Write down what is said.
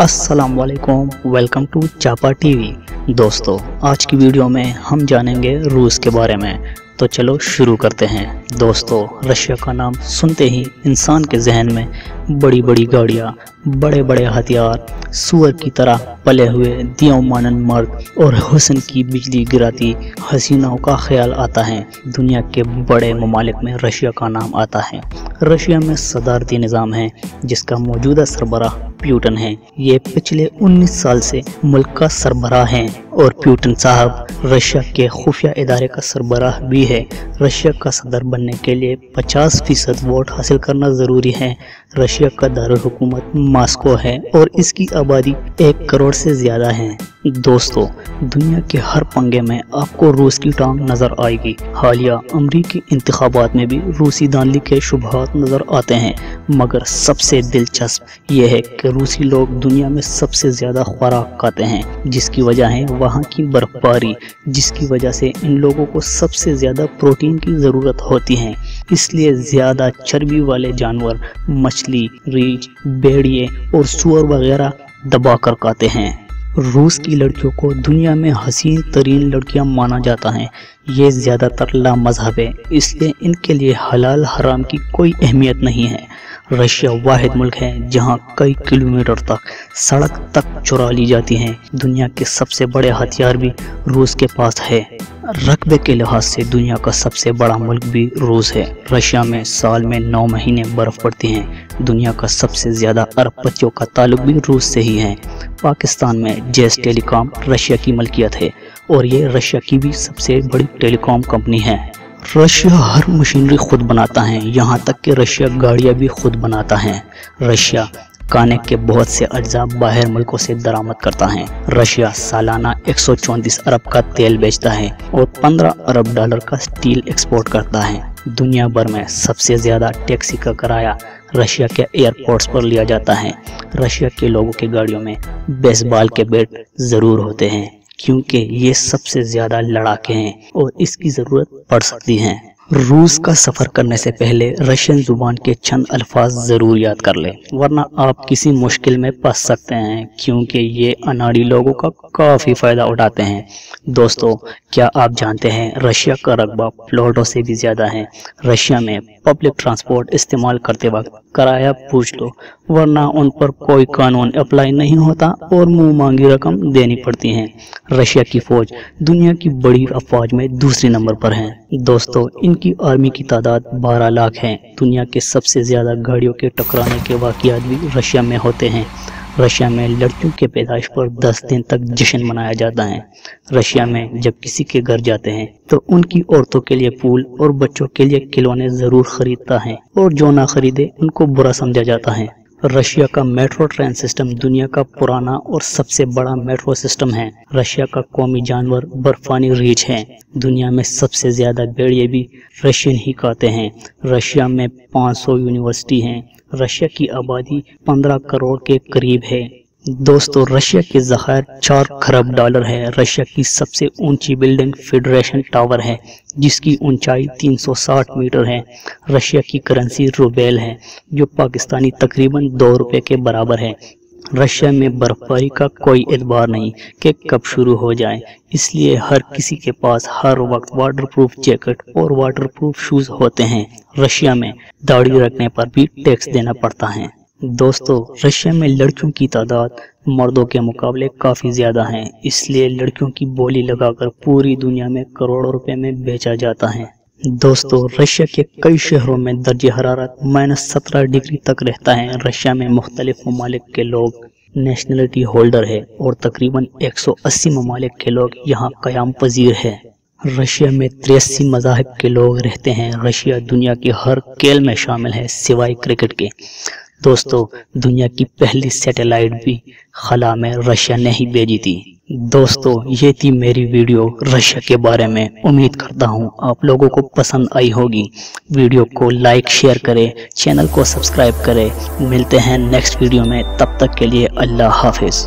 अस्सलाम वालेकुम, welcome to चापा टीवी। दोस्तों, आज की वीडियो में हम जानेंगे रूस के बारे में। तो चलो शुरू करते हैं। दोस्तों, रशिया का नाम सुनते ही इंसान के जहन में बड़ी बड़ी गाड़ियाँ बड़े बड़े हथियार, सुअर की तरह पले हुए दियो मानन मर्द और हुसन की बिजली गिराती हसीनाओं का ख्याल आता है। दुनिया के बड़े ममालिक में रशिया का नाम आता है। रशिया में सदारती निज़ाम है, जिसका मौजूदा सरबराह प्यूटन है। ये पिछले 19 साल से मुल्क का सरबराह हैं। और प्यूटन साहब, रशिया के खुफिया इदारे का सरबराह भी है। रशिया का सदर बनने के लिए 50 फ़ीसद वोट हासिल करना ज़रूरी है। रशिया का दारकूमत मास्को है और इसकी आबादी एक करोड़ से ज़्यादा है। दोस्तों, दुनिया के हर पंगे में आपको रूस की टांग नज़र आएगी। हालिया अमरीकी इंतबात में भी रूसी दानली के शुभात नज़र आते हैं। मगर सबसे दिलचस्प यह है कि रूसी लोग दुनिया में सबसे ज़्यादा खुराक खाते हैं, जिसकी वजह है वहाँ की बर्फबारी, जिसकी वजह से इन लोगों को सबसे ज़्यादा प्रोटीन की ज़रूरत होती है। इसलिए ज़्यादा चर्बी वाले जानवर, मछली, रीछ, भेड़िए और सुअर वगैरह दबा कर खाते हैं। रूस की लड़कियों को दुनिया में हसीन तरीन लड़कियाँ माना जाता है। ये ज़्यादातर ला मज़हब है, इसलिए इनके लिए हलाल हराम की कोई अहमियत नहीं है। रशिया वाहिद मुल्क है, जहाँ कई किलोमीटर तक सड़क तक चुरा ली जाती हैं। दुनिया के सबसे बड़े हथियार भी रूस के पास है। रकबे के लिहाज से दुनिया का सबसे बड़ा मुल्क भी रूस है। रशिया में साल में नौ महीने बर्फ़ पड़ती हैं। दुनिया का सबसे ज़्यादा अरबपतियों का ताल्लुक भी रूस से ही है। पाकिस्तान में जेस टेलीकॉम रशिया की मलकियत है, और ये रशिया की भी सबसे बड़ी टेलीकॉम कंपनी है। रशिया हर मशीनरी खुद बनाता है। यहाँ तक कि रशिया गाड़ियाँ भी खुद बनाता है। रशिया काने के बहुत से अज्जा बाहर मुल्कों से दरामद करता है। रशिया सालाना एक सौ चौंतीस अरब का तेल बेचता है और 15 अरब डॉलर का स्टील एक्सपोर्ट करता है। दुनिया भर में सबसे ज़्यादा टैक्सी का किराया रशिया के एयरपोर्ट्स पर लिया जाता है। रशिया के लोगों की गाड़ियों में बेसबॉल के बैट ज़रूर होते हैं। क्योंकि ये सबसे ज़्यादा लड़ाके हैं और इसकी ज़रूरत पड़ सकती है। रूस का सफ़र करने से पहले रशियन ज़ुबान के चंद अल्फाज ज़रूर याद कर ले, वरना आप किसी मुश्किल में फंस सकते हैं, क्योंकि ये अनाड़ी लोगों का काफ़ी फ़ायदा उठाते हैं। दोस्तों, क्या आप जानते हैं रशिया का रकबा प्लॉटों से भी ज़्यादा है? रशिया में पब्लिक ट्रांसपोर्ट इस्तेमाल करते वक्त किराया पूछ लो, वरना उन पर कोई कानून अप्लाई नहीं होता और मुँह मांगी रकम देनी पड़ती है। रशिया की फौज दुनिया की बड़ी अफवाज में दूसरे नंबर पर है। दोस्तों इनकी आर्मी की तादाद 12 लाख है। दुनिया के सबसे ज़्यादा गाड़ियों के टकराने के वाकियात भी रशिया में होते हैं। रशिया में लड़कियों के पैदाइश पर 10 दिन तक जश्न मनाया जाता है। रशिया में जब किसी के घर जाते हैं तो उनकी औरतों के लिए फूल और बच्चों के लिए खिलौने ज़रूर खरीदता है और जो ना खरीदे, उनको बुरा समझा जाता है। रशिया का मेट्रो ट्रेन सिस्टम दुनिया का पुराना और सबसे बड़ा मेट्रो सिस्टम है। रशिया का कौमी जानवर बर्फानी रीछ है। दुनिया में सबसे ज़्यादा भेड़िए भी रशियन ही कहते हैं। रशिया में 500 यूनिवर्सिटी हैं। रशिया की आबादी 15 करोड़ के करीब है। दोस्तों, रशिया के जखायर चार खरब डॉलर है। रशिया की सबसे ऊँची बिल्डिंग फेडरेशन टावर है, जिसकी ऊंचाई 360 मीटर है। रशिया की करेंसी रूबेल है, जो पाकिस्तानी तकरीबन दो रुपए के बराबर है। रशिया में बर्फबारी का कोई एतबार नहीं कि कब शुरू हो जाए। इसलिए हर किसी के पास हर वक्त वाटरप्रूफ जैकेट और वाटरप्रूफ शूज़ होते हैं। रशिया में दाढ़ी रखने पर भी टैक्स देना पड़ता है। दोस्तों, रशिया में लड़कियों की तादाद मर्दों के मुकाबले काफ़ी ज़्यादा है, इसलिए लड़कियों की बोली लगाकर पूरी दुनिया में करोड़ों रुपए में बेचा जाता है। दोस्तों, रशिया के कई शहरों में दर्ज हरारत माइनस सत्रह डिग्री तक रहता है। रशिया में मुख्तलिफ़ ममालिक के लोग नेशनलिटी होल्डर है और तकरीबन 180 ममालिक के लोग यहाँ क्याम पजीर है। रशिया में तिरासी मजाहब के लोग रहते हैं। रशिया दुनिया के हर खेल में शामिल है, सिवाय क्रिकेट के। दोस्तों दुनिया की पहली सैटेलाइट भी खला में रशिया ने ही भेजी थी। दोस्तों ये थी मेरी वीडियो रशिया के बारे में। उम्मीद करता हूँ आप लोगों को पसंद आई होगी। वीडियो को लाइक शेयर करें चैनल को सब्सक्राइब करें। मिलते हैं नेक्स्ट वीडियो में। तब तक के लिए अल्लाह हाफिज़।